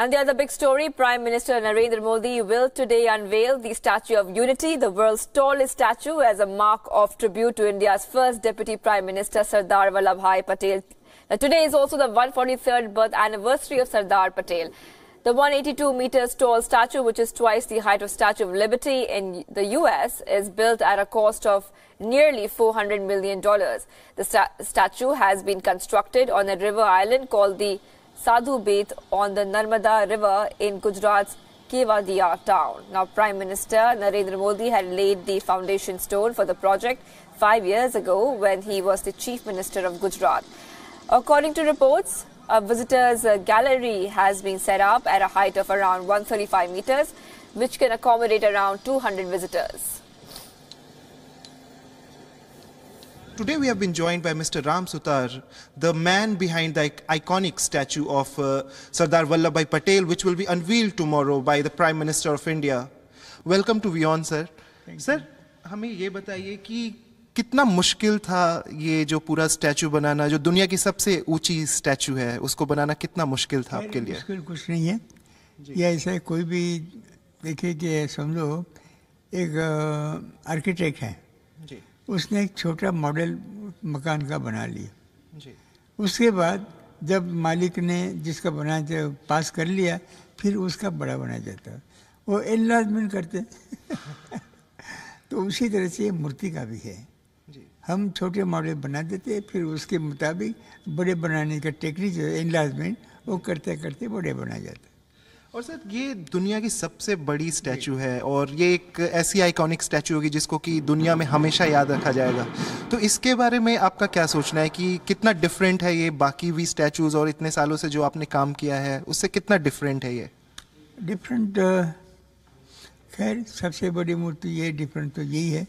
And the other big story, Prime Minister Narendra Modi will today unveil the Statue of Unity, the world's tallest statue, as a mark of tribute to India's first Deputy Prime Minister Sardar Vallabhbhai Patel. Now, today is also the 143rd birth anniversary of Sardar Patel. The 182 meters tall statue, which is twice the height of Statue of Liberty in the US, is built at a cost of nearly $400 million. The sta statue has been constructed on a river island called the Sadhu Bet on the Narmada River in Gujarat's Kevadia town. Now, Prime Minister Narendra Modi had laid the foundation stone for the project five years ago when he was the Chief Minister of Gujarat. According to reports, a visitors uh, gallery has been set up at a height of around 135 meters, which can accommodate around 200 visitors. Today we have been joined by Mr. Ram Sutar, the man behind the iconic statue of uh, Sardar Vallabhbhai Patel, which will be unveiled tomorrow by the Prime Minister of India. Welcome to Beyond, sir. Sir, हमें ये बताइए कि कितना मुश्किल था ये जो पूरा स्टैचू बनाना जो दुनिया की सबसे ऊँची स्टैचू है उसको बनाना कितना मुश्किल था आपके लिए मुश्किल कुछ नहीं है ये ऐसा कोई भी देखिए कि समझो एक आर्किटेक्ट है उसने एक छोटा मॉडल मकान का बना लिया। उसके बाद जब मालिक ने जिसका बनाया पास कर लिया फिर उसका बड़ा बनाया जाता। वो एनलाजमेंट करते तो उसी तरह से ये मूर्ति का भी है। हम छोटे मॉडल बना देते फिर उसके मुताबिक बड़े बनाने का टेक्निक जो है एनलाजमेंट वो करते करते बड़े बनाया जाता। और सर, ये दुनिया की सबसे बड़ी स्टैचू है और ये एक ऐसी आइकॉनिक स्टैचू होगी जिसको कि दुनिया में हमेशा याद रखा जाएगा। तो इसके बारे में आपका क्या सोचना है कि कितना डिफरेंट है ये बाकी भी स्टैचूज और इतने सालों से जो आपने काम किया है, उससे कितना डिफरेंट है ये? डिफरेंट खैर, सबसे बड़ी मूर्ति ये डिफरेंट तो यही है।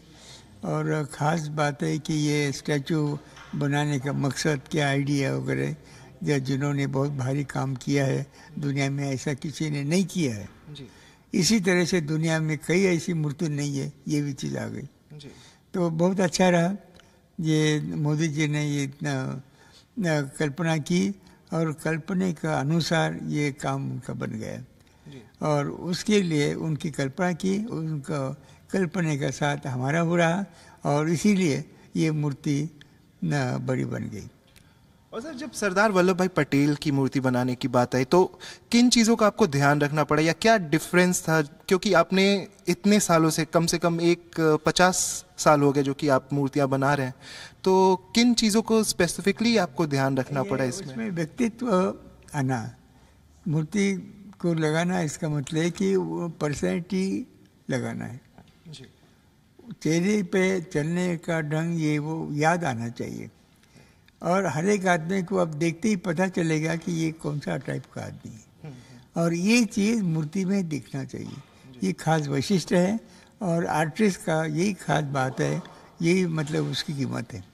और ख़ास बात है कि ये स्टैचू बनाने का मकसद, क्या आइडिया वगैरह या जिन्होंने बहुत भारी काम किया है दुनिया में ऐसा किसी ने नहीं किया है। जी। इसी तरह से दुनिया में कई ऐसी मूर्ति नहीं है ये भी चीज़ आ गई। तो बहुत अच्छा रहा। ये मोदी जी ने ये इतना कल्पना की और कल्पने के अनुसार ये काम उनका बन गया। और उसके लिए उनकी कल्पना की उनका कल्पने के साथ हमारा हो रहा और इसीलिए ये मूर्ति बड़ी बन गई। और सर जब सरदार वल्लभ भाई पटेल की मूर्ति बनाने की बात आई तो किन चीज़ों का आपको ध्यान रखना पड़ा या क्या डिफरेंस था? क्योंकि आपने इतने सालों से कम से कम एक पचास साल हो गए जो कि आप मूर्तियाँ बना रहे हैं तो किन चीज़ों को स्पेसिफिकली आपको ध्यान रखना पड़ा इसमें? इसमें व्यक्तित्व आना मूर्ति को लगाना इसका मतलब है कि वो पर्सनैलिटी लगाना है। चेहरे पे चलने का ढंग ये वो याद आना चाहिए। और हर एक आदमी को अब देखते ही पता चलेगा कि ये कौन सा टाइप का आदमी है। और ये चीज़ मूर्ति में दिखना चाहिए। ये खास वैशिष्ट है और आर्टिस्ट का यही खास बात है। यही मतलब उसकी कीमत है।